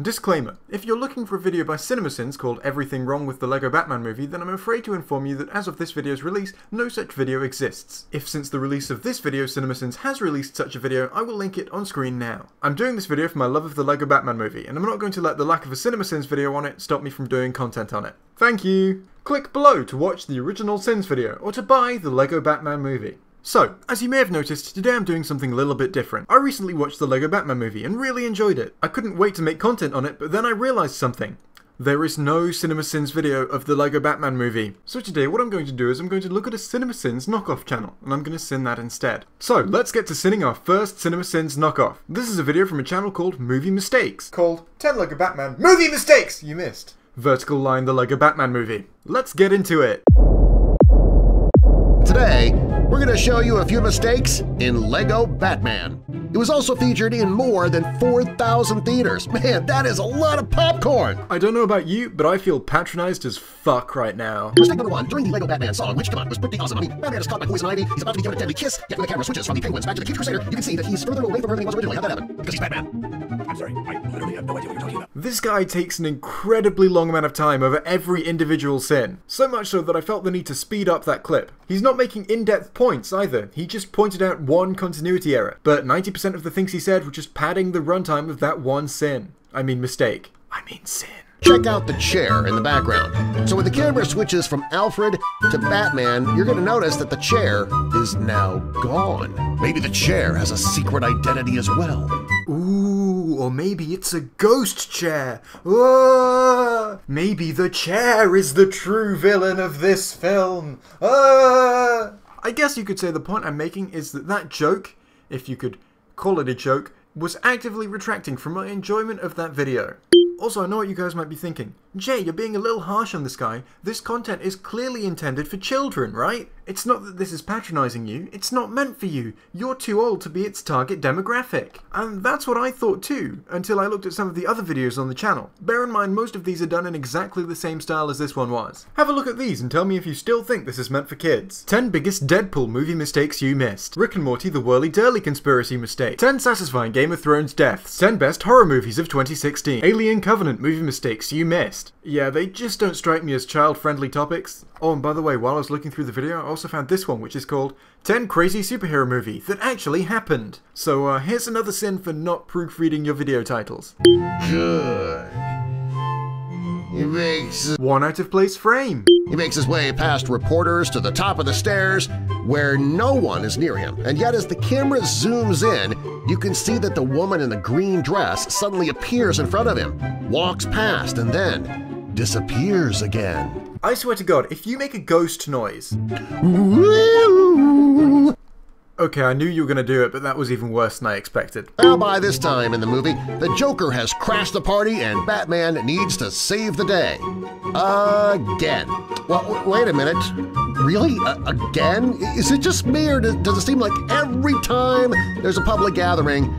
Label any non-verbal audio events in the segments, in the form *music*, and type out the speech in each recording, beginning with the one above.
Disclaimer. If you're looking for a video by CinemaSins called Everything Wrong with the LEGO Batman Movie, then I'm afraid to inform you that as of this video's release, no such video exists. If since the release of this video CinemaSins has released such a video, I will link it on screen now. I'm doing this video for my love of the LEGO Batman Movie, and I'm not going to let the lack of a CinemaSins video on it stop me from doing content on it. Thank you! Click below to watch the original Sins video, or to buy the LEGO Batman Movie. So, as you may have noticed, today I'm doing something a little bit different. I recently watched the LEGO Batman movie and really enjoyed it. I couldn't wait to make content on it, but then I realised something. There is no CinemaSins video of the LEGO Batman movie. So today what I'm going to do is I'm going to look at a CinemaSins knockoff channel, and I'm going to sin that instead. So let's get to sinning our first CinemaSins knockoff. This is a video from a channel called Movie Mistakes, called 10 LEGO Batman Movie Mistakes you missed. Vertical line the LEGO Batman movie. Let's get into it. Today, we're going to show you a few mistakes in LEGO Batman. It was also featured in more than 4,000 theaters. *laughs* Man, that is a lot of popcorn! I don't know about you, but I feel patronized as fuck right now. Mistake number one, during the LEGO Batman song, which, come on, was pretty awesome. I mean, Batman is caught by poison ivy, he's about to be given a deadly kiss, yet when the camera switches from the penguins back to the Caped Crusader, you can see that he's further away from where he was originally. How'd that happen? Because he's Batman. I'm sorry, I literally have no idea what you're talking about. This guy takes an incredibly long amount of time over every individual sin. So much so that I felt the need to speed up that clip. He's not making in-depth points either, he just pointed out one continuity error, but 90% of the things he said were just padding the runtime of that one sin. I mean mistake. I mean sin. Check out the chair in the background. So when the camera switches from Alfred to Batman, you're going to notice that the chair is now gone. Maybe the chair has a secret identity as well. Ooh, or maybe it's a ghost chair. Ah, maybe the chair is the true villain of this film. Ah. I guess you could say the point I'm making is that that joke, if you could call it a joke, was actively retracting from my enjoyment of that video. Also, I know what you guys might be thinking. Jay, you're being a little harsh on this guy. This content is clearly intended for children, right? It's not that this is patronizing you, it's not meant for you. You're too old to be its target demographic. And that's what I thought too, until I looked at some of the other videos on the channel. Bear in mind, most of these are done in exactly the same style as this one was. Have a look at these and tell me if you still think this is meant for kids. 10 biggest Deadpool movie mistakes you missed. Rick and Morty the Whirly Dirly conspiracy mistake. 10 satisfying Game of Thrones deaths. 10 best horror movies of 2016. Alien Covenant movie mistakes you missed. Yeah, they just don't strike me as child-friendly topics. Oh, and by the way, while I was looking through the video, I also found this one, which is called 10 Crazy Superhero Movie That Actually Happened. So uh, here's another sin for not proofreading your video titles. Good. He makes, One out of place frame. he makes his way past reporters to the top of the stairs where no one is near him, and yet as the camera zooms in, you can see that the woman in the green dress suddenly appears in front of him, walks past, and then disappears again. I swear to god, if you make a ghost noise... Okay, I knew you were gonna do it, but that was even worse than I expected. Now, by this time in the movie, the Joker has crashed the party and Batman needs to save the day. Again. Well, wait a minute. Really? A- again? Is it just me, or does, does it seem like every time there's a public gathering,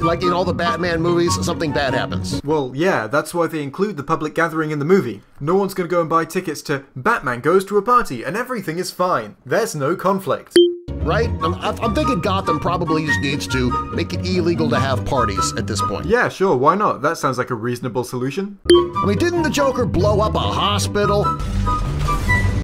like in all the Batman movies, something bad happens? Well, yeah, that's why they include the public gathering in the movie. No one's gonna go and buy tickets to Batman Goes to a Party and everything is fine. There's no conflict. Right? I'm, I'm thinking Gotham probably just needs to make it illegal to have parties at this point. Yeah, sure, why not? That sounds like a reasonable solution. I mean, didn't the Joker blow up a hospital?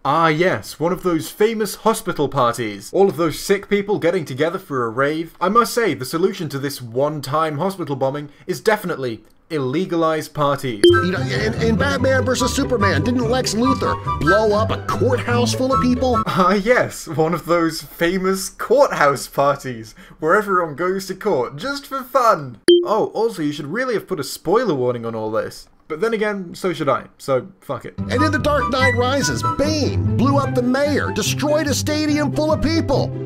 Ah, yes, one of those famous hospital parties. All of those sick people getting together for a rave. I must say, the solution to this one time hospital bombing is definitely illegalize parties. You know, in, in Batman vs. Superman, didn't Lex Luthor blow up a courthouse full of people? Ah, yes, one of those famous courthouse parties where everyone goes to court just for fun. Oh, also, you should really have put a spoiler warning on all this. But then again, so should I, so fuck it. And in The Dark Knight Rises, Bane blew up the mayor, destroyed a stadium full of people.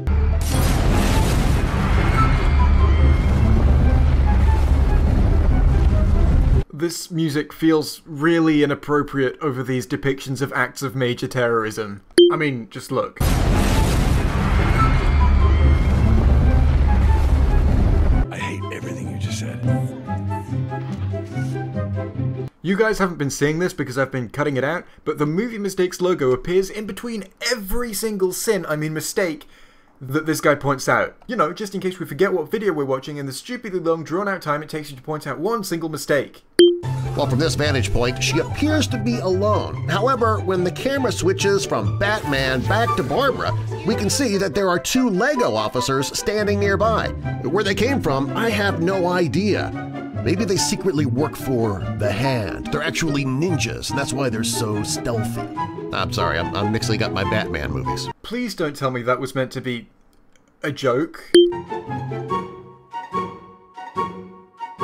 This music feels really inappropriate over these depictions of acts of major terrorism. I mean, just look. I hate everything you just said. You guys haven't been seeing this because I've been cutting it out, but the Movie Mistakes logo appears in between every single sin, I mean mistake, that this guy points out. You know, just in case we forget what video we're watching and the stupidly long drawn out time it takes you to point out one single mistake. Well, from this vantage point, she appears to be alone. However, when the camera switches from Batman back to Barbara, we can see that there are two LEGO officers standing nearby. Where they came from, I have no idea. Maybe they secretly work for the Hand. They're actually ninjas, and that's why they're so stealthy. I'm sorry, I'm, I'm mixing up my Batman movies. Please don't tell me that was meant to be a joke.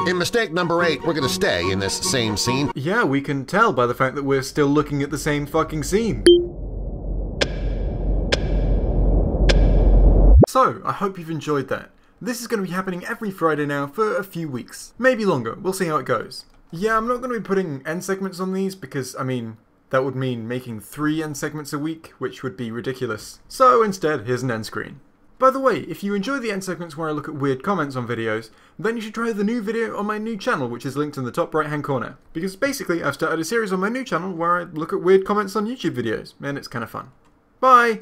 In mistake number eight, we're to stay in this same scene. Yeah, we can tell by the fact that we're still looking at the same fucking scene. So, I hope you've enjoyed that. This is going to be happening every Friday now for a few weeks. Maybe longer, we'll see how it goes. Yeah, I'm not going to be putting end segments on these because, I mean, that would mean making three end segments a week, which would be ridiculous. So instead, here's an end screen. By the way, if you enjoy the end segments where I look at weird comments on videos, then you should try the new video on my new channel which is linked in the top right hand corner. Because basically I've started a series on my new channel where I look at weird comments on YouTube videos, and it's kind of fun. Bye!